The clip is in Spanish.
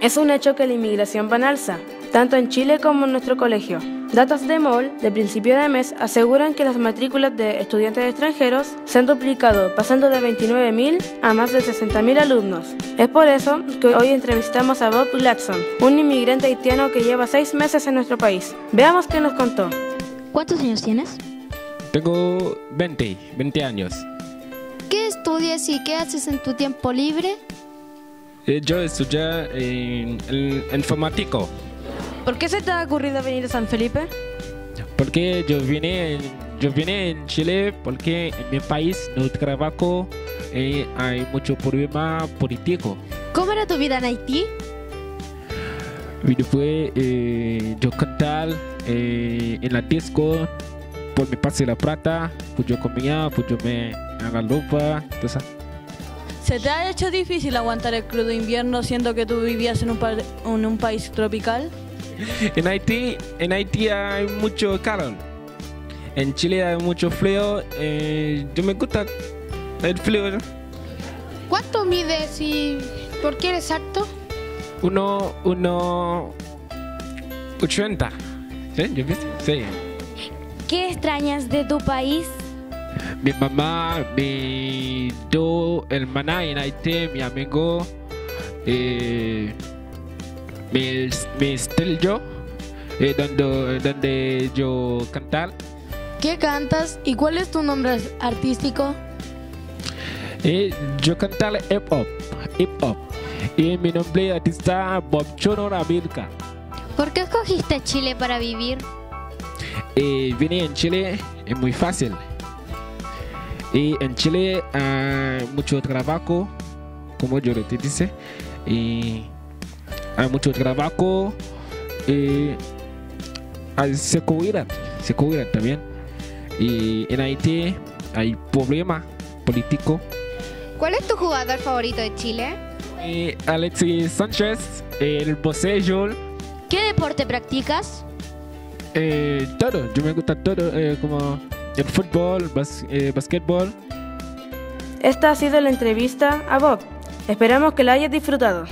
Es un hecho que la inmigración va en alza, tanto en Chile como en nuestro colegio. Datos de MOL de principio de mes aseguran que las matrículas de estudiantes extranjeros se han duplicado, pasando de 29.000 a más de 60.000 alumnos. Es por eso que hoy entrevistamos a Bob Gladson, un inmigrante haitiano que lleva seis meses en nuestro país. Veamos qué nos contó. ¿Cuántos años tienes? Tengo 20, 20 años. ¿Qué estudias y qué haces en tu tiempo libre? Eh, Yo estudié en, en informático ¿Por qué se te ha ocurrido venir a San Felipe? porque yo vine, yo vine en Chile porque en mi país no trabajo y hay mucho problema político. ¿Cómo era tu vida en Haití? Y después eh, yo cantar eh, en la disco por mi pase la plata, pues yo comía, pues yo me haga ropa, todo eso. ¿Se te ha hecho difícil aguantar el crudo invierno siendo que tú vivías en un, pa- en un país tropical? En Haití, en Haití hay mucho calor. En Chile hay mucho frío. eh, yo me gusta el frío. ¿Cuánto mides y por qué eres alto? Uno, uno, 80. ¿Sí? ¿Yo? Sí. ¿Qué extrañas de tu país? Mi mamá, mi dos hermanas en Haití, mi amigo, eh, mi, mi estudio, eh, donde, donde yo cantar. ¿Qué cantas y cuál es tu nombre artístico? Eh, yo cantar hip hop, hip hop. Y mi nombre artista Bob Chonor Amirka. ¿Por qué escogiste Chile para vivir? Eh, vine en Chile es muy fácil. Y en Chile hay mucho trabajo, como yo te dice. Y hay mucho trabajo. Y hay seguridad, seguridad también. Y en Haití hay problema político. ¿Cuál es tu jugador favorito de Chile? Y Alexis Sánchez, el boxeo, ¿Qué deporte practicas? eh, todo. Yo me gusta todo, eh, como el fútbol, bas, eh, basquetbol. Esta ha sido la entrevista a Bob. Esperamos que la hayas disfrutado.